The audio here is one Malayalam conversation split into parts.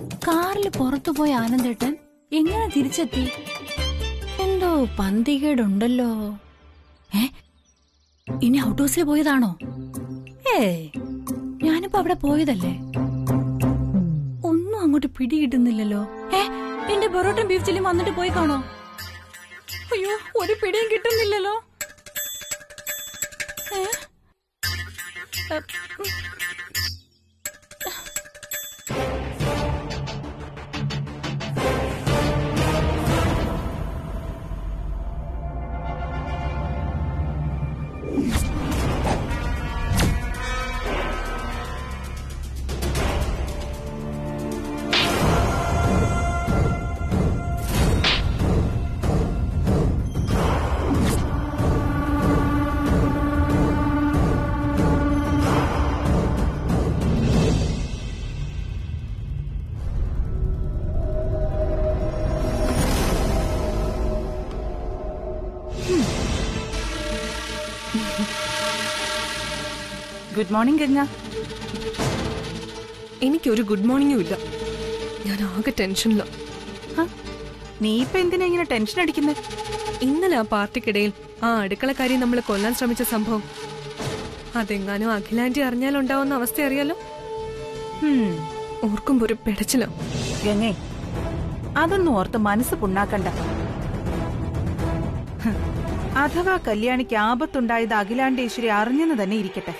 കാറിൽ പുറത്തു പോയ ആനന്ദേട്ടൻ എങ്ങനെ തിരിച്ചെത്തി? എന്തോ പന്തികേടുണ്ടല്ലോ. ഏ? ഇനി ഔട്ട് ഹൗസിൽ പോയതാണോ? ഏ ഞാനിപ്പോ അവിടെ പോയതല്ലേ? ഒന്നും അങ്ങോട്ട് പിടികിട്ടുന്നില്ലല്ലോ. ഏ എന്റെ പൊറോട്ടയും ബീഫ് ചില്ലും വന്നിട്ട് പോയി കാണോ? അയ്യോ ഒരു പിടിയും കിട്ടുന്നില്ലല്ലോ. ഏ? Good morning Ganga. എനിക്കൊരു ഗുഡ് മോർണിംഗും ഇല്ല. ഞാൻ ആകെ ടെൻഷനില്ല ഹ? നീ ഇപ്പൊ എന്തിനാ ഇങ്ങനെ ടെൻഷൻ അടിക്കുന്നത് ഇന്നലെ ആ പാർട്ടിക്കിടയിൽ ആ അടുക്കളക്കാരി നമ്മൾ കൊല്ലാൻ ശ്രമിച്ച സംഭവം. അതെങ്ങാനും അഖിലാന്റി അറിഞ്ഞാലുണ്ടാവുന്ന അവസ്ഥ അറിയാലോ? ഓർക്കുമ്പോ ഒരു പിടച്ചിലോ. ഗംഗേ അതൊന്നും ഓർത്ത് മനസ്സ് പുണ്ണാക്കണ്ട. അഥവാ കല്യാണിക്ക് ആപത്തുണ്ടായത് അഖിലാണ്ടേശ്വരി അറിഞ്ഞെന്ന് തന്നെ ഇരിക്കട്ടെ.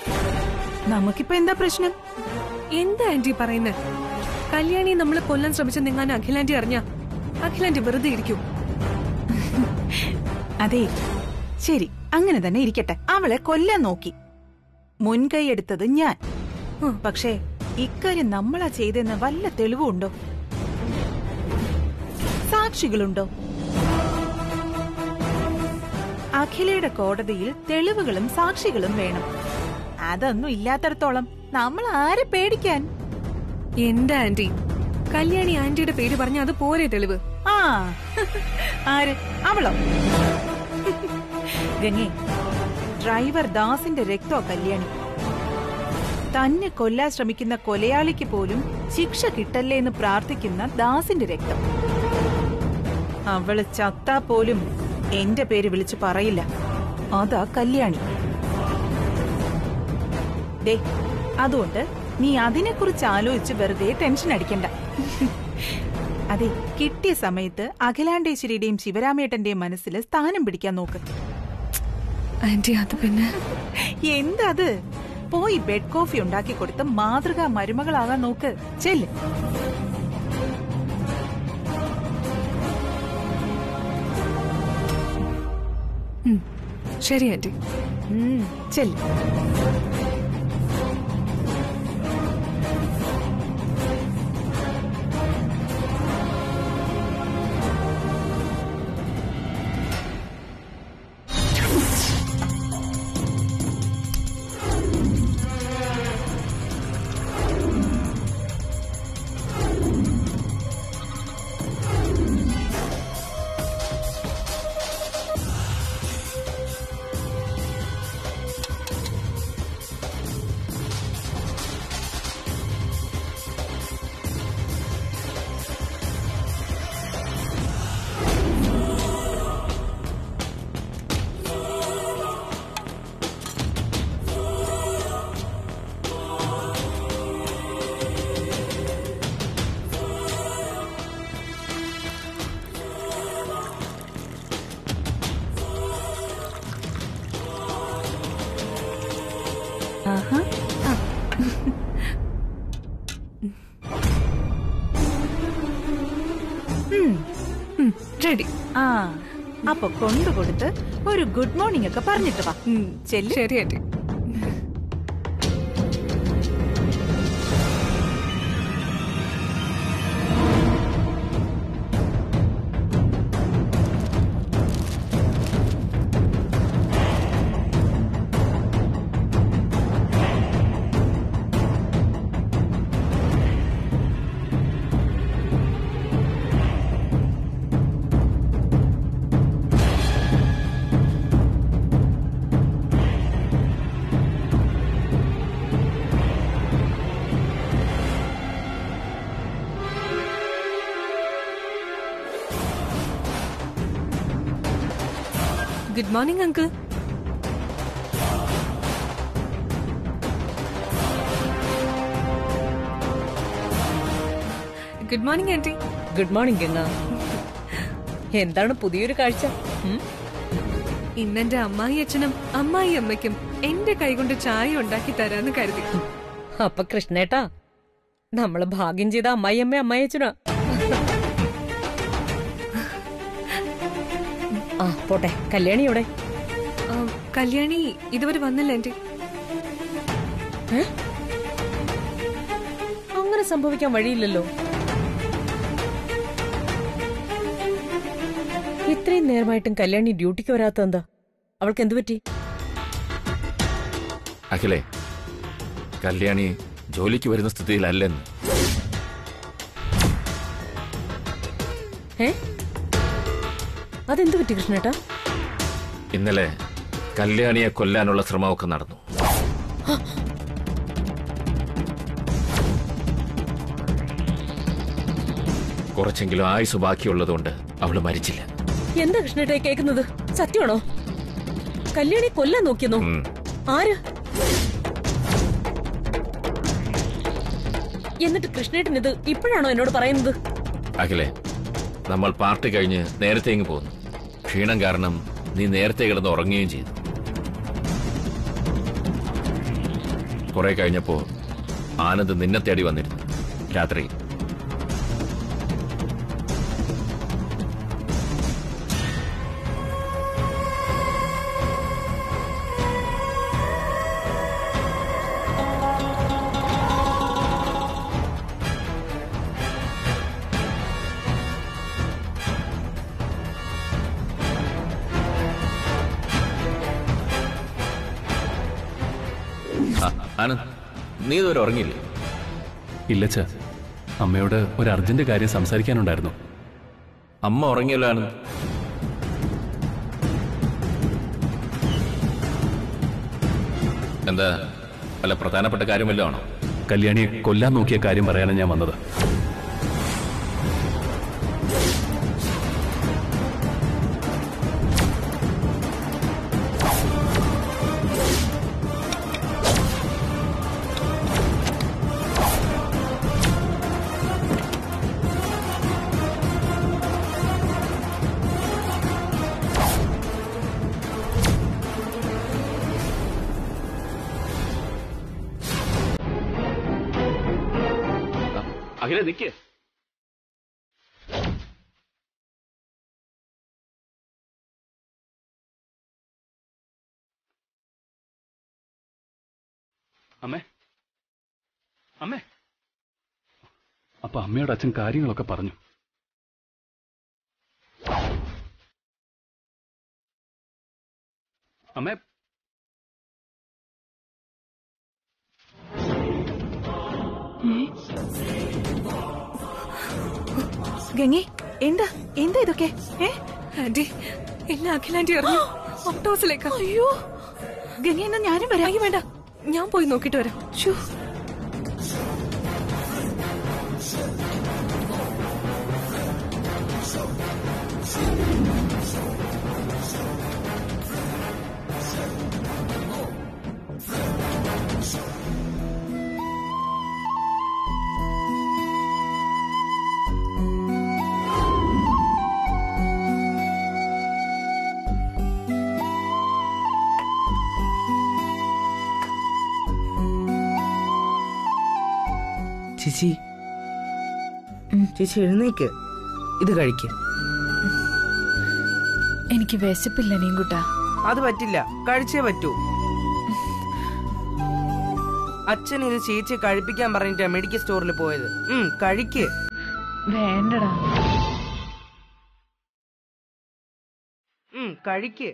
നമുക്കിപ്പോ എന്താ പ്രശ്നം? എന്താ ആന്റി പറയുന്നത് കല്യാണി നമ്മൾ കൊല്ലാൻ ശ്രമിച്ച നിങ്ങാൻ അഖിലാന്റി അറിഞ്ഞ? അഖിലാന്റി വെറുതെ ഇരിക്കും. അതെ. ശരി അങ്ങനെ തന്നെ ഇരിക്കട്ടെ. അവളെ കൊല്ലാൻ നോക്കി. മുൻകൈ എടുത്തത് ഞാൻ. പക്ഷേ ഇക്കാര്യം നമ്മളാ ചെയ്തെന്ന് വല്ല തെളിവുണ്ടോ? സാക്ഷികളുണ്ടോ? അഖിലയുടെ കോടതിയിൽ തെളിവുകളും സാക്ഷികളും വേണം. അതൊന്നും ഇല്ലാത്തടത്തോളം നമ്മൾ ആരെ പേടിക്കാൻ? എന്റെ ആന്റി. കല്യാണി ആന്റിയുടെ പേര് പറഞ്ഞ അത് പോരെ തെളിവ്. ആ ആര്? അവളോ? ഗംഗേ ഡ്രൈവർ ദാസിന്റെ രക്തോ കല്യാണി? തന്നെ കൊല്ലാൻ ശ്രമിക്കുന്ന കൊലയാളിക്ക് പോലും ശിക്ഷ കിട്ടല്ലേ എന്ന് പ്രാർത്ഥിക്കുന്ന ദാസിന്റെ രക്തം. അവൾ ചത്താ പോലും എന്റെ പേര് വിളിച്ചു പറയില്ല. അതാ കല്യാണി. ദേ അതുകൊണ്ട് നീ അതിനെ കുറിച്ച് ആലോചിച്ച് വെറുതെ ടെൻഷൻ അടിക്കണ്ട. അതെ കിട്ടിയ സമയത്ത് അഖിലാണ്ടേശ്വരിയുടെയും ശിവരാമേട്ടന്റെയും മനസ്സിൽ സ്ഥാനം പിടിക്കാൻ നോക്ക്. ആന്റി അത് പിന്നെ? എന്തത്? പോയി ബെഡ് കോഫി ഉണ്ടാക്കി കൊടുത്ത് മാതൃകാ മരുമകളാകാൻ നോക്ക്. ചെല്ല്. ശരി ആന്റി. ചെല്ല്. അപ്പൊ കൊണ്ടുകൊടുത്ത് ഒരു ഗുഡ് മോർണിംഗ് ഒക്കെ പറഞ്ഞിട്ട് വാ. ചെല്ലു. ശരി aunty good morning uncle good morning aunty good morning Ganga എന്താണ് പുതിയൊരു കാഴ്ച? ഇന്നെന്റെ അമ്മായി അച്ഛനും അമ്മായി അമ്മയ്ക്കും എന്റെ കൈകൊണ്ട് ചായ ഉണ്ടാക്കി തരാന്ന് കരുതി. അപ്പൊ കൃഷ്ണേട്ടാ നമ്മൾ ഭാഗ്യം ചെയ്ത അമ്മായി അമ്മ അമ്മായി അമ്മായിയച്ഛനാ ആ പോട്ടെ. കല്യാണി എവിടെ? കല്യാണി ഇതുവരെ വന്നില്ല എന്റെ അങ്ങനെ സംഭവിക്കാൻ വഴിയില്ലല്ലോ. ഇത്രയും നേരമായിട്ടും കല്യാണി ഡ്യൂട്ടിക്ക് വരാത്ത എന്താ? അവൾക്ക് എന്തു പറ്റി? അഖിലേ കല്യാണി ജോലിക്ക് വരുന്ന സ്ഥിതിയിലല്ലെന്ന്. ഏ? അതെന്തു പറ്റി കൃഷ്ണേട്ടാ? ഇന്നലെ കല്യാണിയെ കൊല്ലാനുള്ള ശ്രമമൊക്കെ നടന്നു. കുറച്ചെങ്കിലും ആയുസ് ബാക്കിയുള്ളതുകൊണ്ട് അവൾ മരിച്ചില്ല. എന്താ കൃഷ്ണേട്ടാ ഈ കേൾക്കുന്നത്? സത്യമാണോ? കല്യാണി കൊല്ലാൻ നോക്കിയെന്നോ? ആര്? എന്നിട്ട് കൃഷ്ണേട്ടൻ ഇത് ഇപ്പോഴാണോ എന്നോട് പറയുന്നത്? അഖിലേ നമ്മൾ പാർട്ടി കഴിഞ്ഞ് നേരത്തെ ഇങ്ങ് പോന്നു. ക്ഷീണം കാരണം നീ നേരത്തെ കിടന്ന് ഉറങ്ങുകയും ചെയ്തു. കുറെ കഴിഞ്ഞപ്പോ ആനന്ദ് നിന്നെ തേടി വന്നിരുന്നു. രാത്രി നീ ഇതുവരെ ഉറങ്ങിയില്ലേ? ഇല്ലച്ച അമ്മയോട് ഒരു അർജന്റ് കാര്യം സംസാരിക്കാനുണ്ടായിരുന്നു. അമ്മ ഉറങ്ങിയല്ലോ ആനന്ദ് എന്താ വല്ല പ്രധാനപ്പെട്ട കാര്യം വല്ലതും ആണോ? കല്യാണിയെ കൊല്ലാൻ നോക്കിയ കാര്യം പറയാനാണ് ഞാൻ വന്നത്. അമ്മേ. അമ്മേ. അപ്പൊ അമ്മയോട് അച്ഛൻ കാര്യങ്ങളൊക്കെ പറഞ്ഞു. അമ്മേ. ഗംഗി എന്താ? എന്താ ഇതൊക്കെ? ഏ? ആന്റി എന്നെ അഖിലാന്റി അറിഞ്ഞു ഒക്ടോസിലേക്ക് അയ്യോ. ഗംഗി എന്നാ ഞാനും വരാം. വേണ്ട. ഞാൻ പോയി നോക്കിട്ട് വരാം. ചേച്ചി. ചേച്ചി എഴുന്നേക്ക്. ഇത് കഴിക്ക്. എനിക്ക് വിശപ്പില്ല നീങ്കുട്ട. അത് പറ്റില്ല. കഴിച്ചേ പറ്റൂ. അച്ഛൻ ഇത് ചേച്ചി കഴിപ്പിക്കാൻ പറഞ്ഞിട്ടാ മെഡിക്കൽ സ്റ്റോറിൽ പോയത്. ഉം കഴിക്ക്. വേണ്ടടാ. കഴിക്ക്.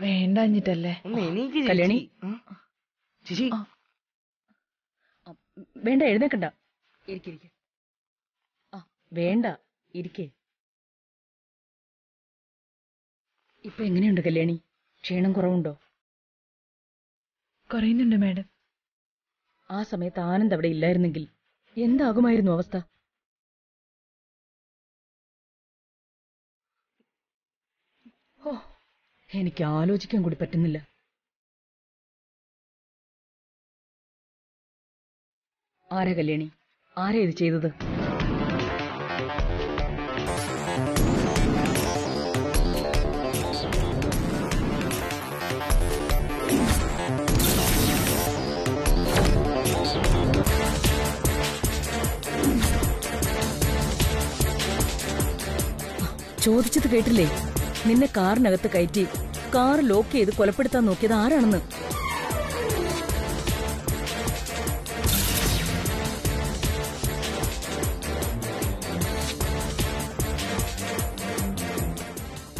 വേണ്ടഞ്ഞിട്ടല്ലേ? കല്യാണി? ചേച്ചി. വേണ്ട എഴുന്നേക്കണ്ട. ഇരിക്കിരിക്ക. ആ വേണ്ട ഇരിക്കേ. ഇപ്പൊ എങ്ങനെയുണ്ട് കല്യാണി? ക്ഷീണം കുറവുണ്ടോ? കുറയുന്നുണ്ട് മാഡം. ആ സമയത്ത് ആനന്ദ് അവിടെ ഇല്ലായിരുന്നെങ്കിൽ എന്താകുമായിരുന്നു അവസ്ഥ? ഓ എനിക്ക് ആലോചിക്കാൻ കൂടി പറ്റുന്നില്ല. ആരാ കല്യാണി? ആരാ ഇത് ചെയ്തത്? ചോദിച്ചത് കേട്ടില്ലേ? നിന്നെ കാറിനകത്ത് കയറ്റി കാർ ലോക്ക് ചെയ്ത് കൊലപ്പെടുത്താൻ നോക്കിയത് ആരാണെന്ന്?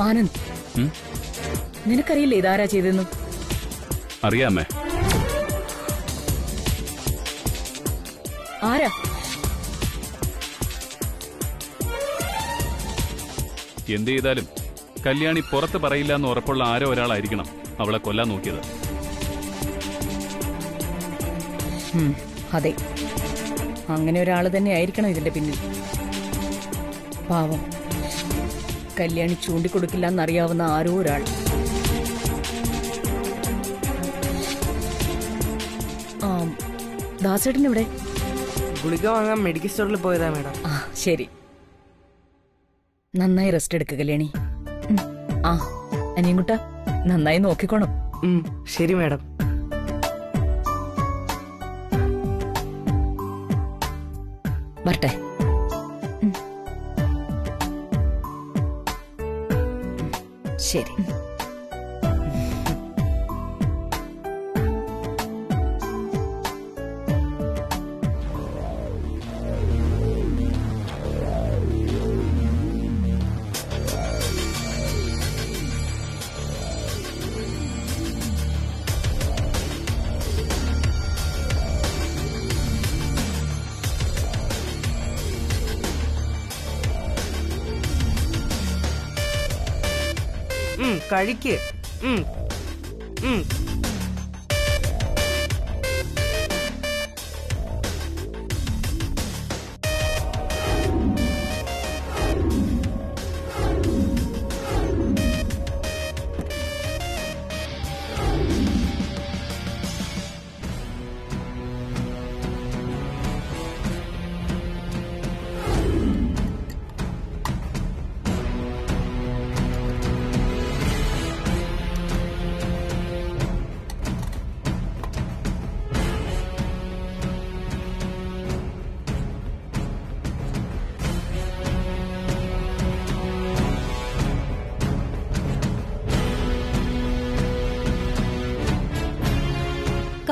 ആനന്ദ്. നിനക്കറിയില്ല ഇതാരാ ചെയ്തെന്ന് അറിയാമേ. ആരാ? എന്ത് ചെയ്താലും കല്യാണി പുറത്ത് പറയില്ല എന്ന് ഉറപ്പുള്ള ആരോ ഒരാളായിരിക്കണം അവളെ കൊല്ലാൻ നോക്കിയത്. അതെ. അങ്ങനെ ഒരാൾ തന്നെ ആയിരിക്കണം ഇതിന്റെ പിന്നിൽ. പാവം. കല്യാണി ചൂണ്ടിക്കൊടുക്കില്ല എന്നറിയാവുന്ന ആരോ ഒരാൾ. ആ ദാസേട്ടൻ ഇവിടെ ഗുളിക വാങ്ങാൻ മെഡിക്കൽ സ്റ്റോറിൽ പോയതാ മേഡം. ആ ശരി. നന്നായി റെസ്റ്റ് എടുക്കുക കല്യാണി. ആ അനിയൻകുട്ട നന്നായി നോക്കിക്കോണം. ശരി മേഡം. വരട്ടെ. ശരി. வழிக்கு. ம். ம்.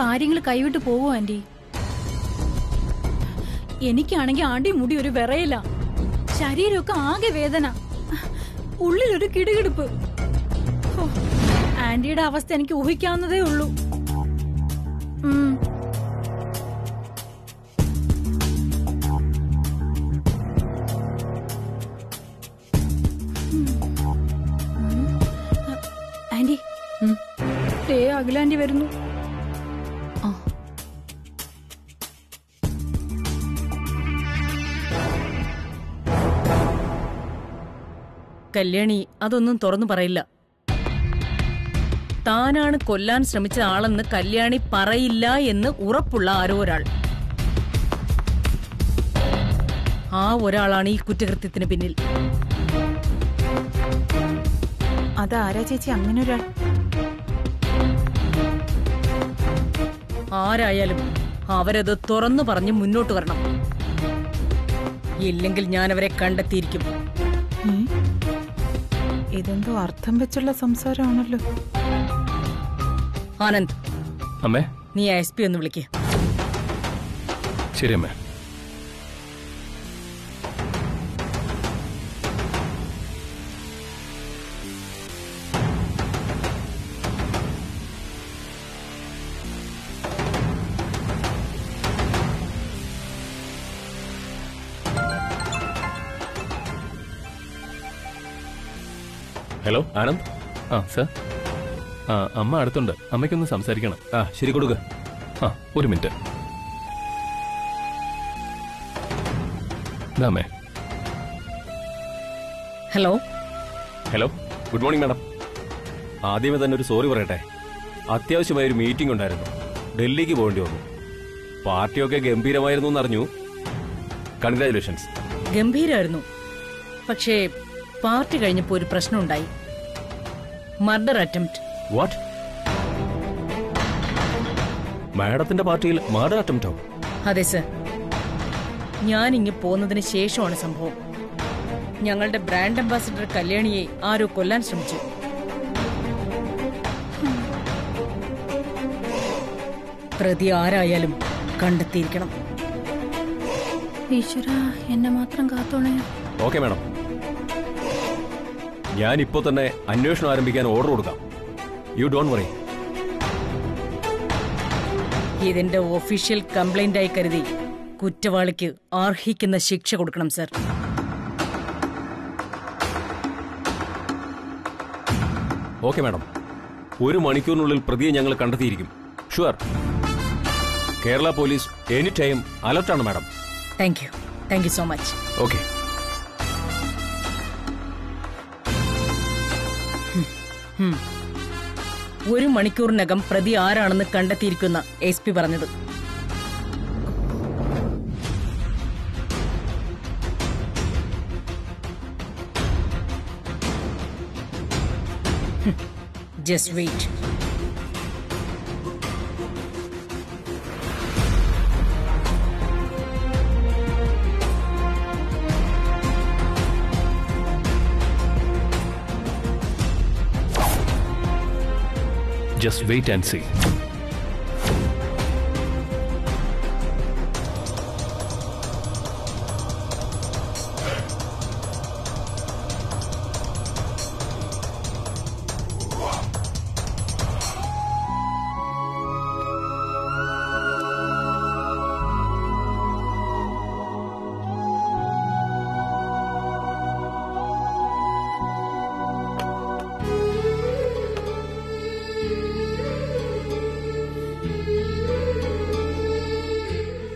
കാര്യങ്ങൾ കൈവിട്ട് പോവോ ആന്റി? എനിക്കാണെങ്കിൽ ആണ്ടി മുടി ഒരു വിറയില്ല. ശരീരമൊക്കെ ആകെ വേദന. ഉള്ളിലൊരു കിടുകിടുപ്പ്. ആന്റിയുടെ അവസ്ഥ എനിക്ക് ഊഹിക്കാവുന്നതേ ഉള്ളൂ. ആന്റി. ദേ അഖിലാന്റി വരുന്നു. കല്യാണി അതൊന്നും തുറന്നു പറയില്ല. താനാണ് കൊല്ലാൻ ശ്രമിച്ച ആളെന്ന് കല്യാണി പറയില്ല എന്ന് ഉറപ്പുള്ള ആരോ ഒരാൾ. ആ ഒരാളാണ് ഈ കുറ്റകൃത്യത്തിന് പിന്നിൽ. അതാരാ ചേച്ചി? അങ്ങനെ ഒരാൾ. ആരായാലും അവരത് തുറന്നു പറഞ്ഞ് മുന്നോട്ട് വരണം. ഇല്ലെങ്കിൽ ഞാൻ അവരെ കണ്ടെത്തിയിരിക്കും. ഇതെന്തോ അർത്ഥം വെച്ചുള്ള സംസാരമാണല്ലോ. ആനന്ദ് അമ്മേ. നീ എസ് പി ഒന്ന് വിളിക്കേ. ശരി അമ്മേ. ഹലോ ആനന്ദ് ആ സർ ആ അമ്മ അടുത്തുണ്ട്. അമ്മയ്ക്കൊന്ന് സംസാരിക്കണം. ആ ശരി കൊടുക്ക. ആ ഒരു minute. ഇതാമേ hello hello good morning madam ആദ്യമേ തന്നെ ഒരു സോറി പറയട്ടെ. അത്യാവശ്യമായ ഒരു മീറ്റിംഗ് ഉണ്ടായിരുന്നു. ഡൽഹിക്ക് പോകേണ്ടി വന്നു. പാർട്ടിയൊക്കെ ഗംഭീരമായിരുന്നു എന്നറിഞ്ഞു. കൺഗ്രാചുലേഷൻസ് ഗംഭീരായിരുന്നു. പക്ഷേ പാർട്ടി കഴിഞ്ഞപ്പോൾ ഒരു പ്രശ്നമുണ്ടായി. Murder attempt. വാട്ട് മാഡത്തിന്റെ പാർട്ടിയിൽ മർഡർ അറ്റംപ്റ്റോ അതെ സർ. ഞാൻ ഇങ്ങ് പോന്നതിന് ശേഷമാണ് സംഭവം. ഞങ്ങളുടെ ബ്രാൻഡ് അംബാസിഡർ കല്യാണിയെ ആരോ കൊല്ലാൻ ശ്രമിച്ചു. പ്രതി ആരായാലും കണ്ടെത്തിയിരിക്കണം. ഈശ്വര എന്നെ മാത്രം കാത്തോണേ. Okay madam. ഞാൻ ഇപ്പോൾ തന്നെ അന്വേഷണം ആരംഭിക്കാൻ ഓർഡർ കൊടുക്കാം. യു ഡോണ്ട് വറി ഇതിന്റെ ഒഫീഷ്യൽ കംപ്ലൈന്റ് ആയി കരുതി കുറ്റവാളിക്ക് അർഹിക്കുന്ന ശിക്ഷ കൊടുക്കണം സർ ഓക്കെ മാഡം ഒരു മണിക്കൂറിനുള്ളിൽ പ്രതിയെ ഞങ്ങൾ കണ്ടെത്തിയിരിക്കും. Sure Kerala police any time അലർട്ടാണ് madam thank you thank you so much okay ഒരു മണിക്കൂറിനകം പ്രതി ആരാണെന്ന് കണ്ടെത്തിയിരിക്കുന്ന എസ് പി പറഞ്ഞത്. Just wait. Just wait and see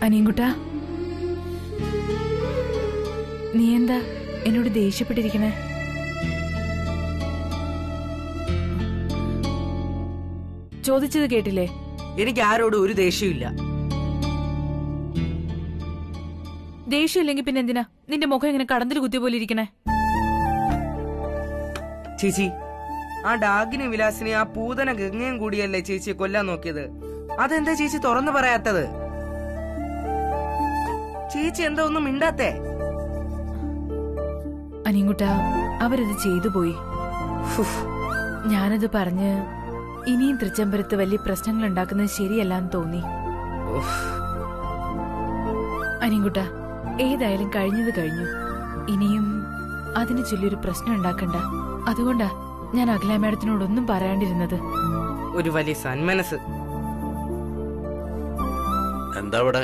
അനിയൻകുട്ട. നീ എന്താ എന്നോട് ദേഷ്യപ്പെട്ടിരിക്കണേ? ചോദിച്ചത് കേട്ടില്ലേ? എനിക്ക് ആരോടും ഒരു ദേഷ്യമില്ല ദേഷ്യമില്ലെങ്കിൽ പിന്നെ എന്തിനാ നിന്റെ മുഖം ഇങ്ങനെ കടന്നിൽ കുത്തിയ പോലെ ഇരിക്കണേ. ചേച്ചി ആ ഡാഗിനി വിലാസിനെ ആ പൂതന ഗംഗയും കൂടിയല്ലേ ചേച്ചിയെ കൊല്ലാൻ നോക്കിയത്? അതെന്താ ചേച്ചി തുറന്നു പറയാത്തത്? ചേച്ചി എന്താ ഒന്നും മിണ്ടാത്തേ? അനിയൻകുട്ട അവരത് ചെയ്തു പോയി. ഞാനത് പറഞ്ഞ് ഇനിയും തൃച്ചംബരത്ത് വലിയ പ്രശ്നങ്ങൾ ഉണ്ടാക്കുന്നത് ശരിയല്ലാന്ന് തോന്നി. അനിയൻകുട്ട ഏതായാലും കഴിഞ്ഞത് കഴിഞ്ഞു. ഇനിയും അതിന് ചൊല്ലിയൊരു പ്രശ്നം ഉണ്ടാക്കണ്ട. അതുകൊണ്ടാ ഞാൻ അഖില മാഡത്തിനോടൊന്നും പറയാണ്ടിരുന്നത്. ഒരു വലിയ സന്മനസ്. എന്താ ഇവിടെ?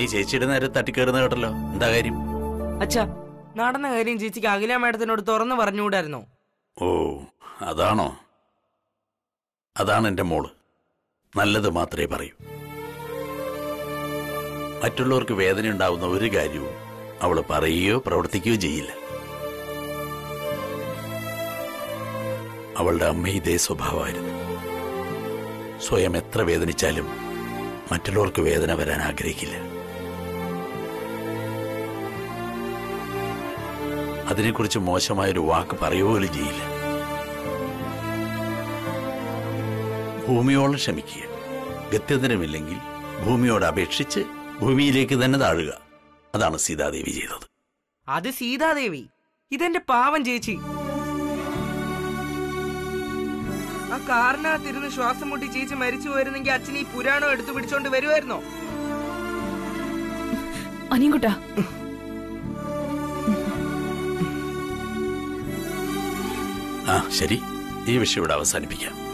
നീ ചേച്ചിയുടെ നേരെ തട്ടിക്കേറുന്ന കേട്ടല്ലോ. എന്താ കാര്യം? അച്ഛാ നടന്ന കാര്യം ചേച്ചിക്ക് അഖില മേഡത്തിനോട് തുറന്നു പറഞ്ഞുകൂടായിരുന്നോ? ഓ അതാണോ? അതാണ് എന്റെ മോൾ. നല്ലത് മാത്രമേ പറയൂ. മറ്റുള്ളവർക്ക് വേദന ഉണ്ടാവുന്ന ഒരു കാര്യവും അവൾ പറയുകയോ പ്രവർത്തിക്കുകയോ ചെയ്യില്ല. അവളുടെ അമ്മ ഇതേ സ്വഭാവമായിരുന്നു. സ്വയം എത്ര വേദനിച്ചാലും മറ്റുള്ളവർക്ക് വേദന വരാൻ ആഗ്രഹിക്കില്ല. അതിനെക്കുറിച്ച് മോശമായൊരു വാക്ക് പറയുപോലും ചെയ്യില്ല. ഭൂമിയോളം ക്ഷമിക്കുക. ഗത്യന്തരമില്ലെങ്കിൽ ഭൂമിയോട് അപേക്ഷിച്ച് ഭൂമിയിലേക്ക് തന്നെ താഴുക. അതാണ് സീതാദേവി ചെയ്തത്. അത് സീതാദേവി. ഇതെന്റെ പാവം ചേച്ചി. ആ കാറിനകത്തിരുന്ന് ശ്വാസം മുട്ടി ചേച്ചി മരിച്ചു പോയിരുന്നെങ്കിൽ അച്ഛൻ ഈ പുരാണം എടുത്തു പിടിച്ചോണ്ട് വരുമായിരുന്നോ അനിയൻകുട്ട ആ ശരി. ഈ വിഷയം ഇവിടെ അവസാനിപ്പിക്കാം.